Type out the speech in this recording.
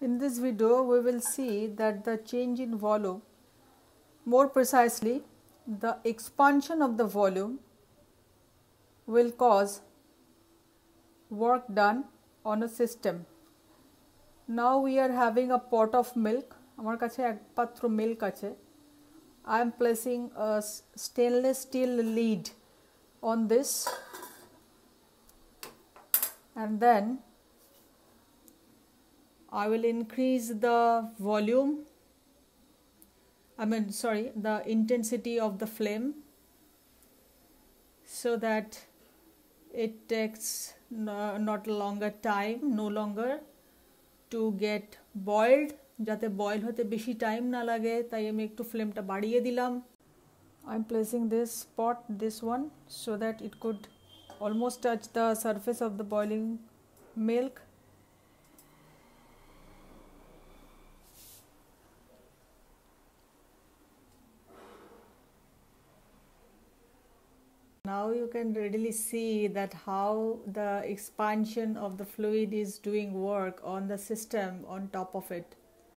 In this video, we will see that the change in volume, more precisely, the expansion of the volume will cause work done on a system. Now we are having a pot of milk. আমার কাছে এক পাত্র milk আছে I am placing a stainless steel lid on this and then I will increase the volume I mean sorry the intensity of the flame so that it takes no, not longer time no longer to get boiled যাতে boil হতে বেশি time না লাগে তাই আমি একটু ফ্লেমটা বাড়িয়ে দিলাম I am placing this spot this one so that it could almost touch the surface of the boiling milk now you can readily see that how the expansion of the fluid is doing work on the system on top of it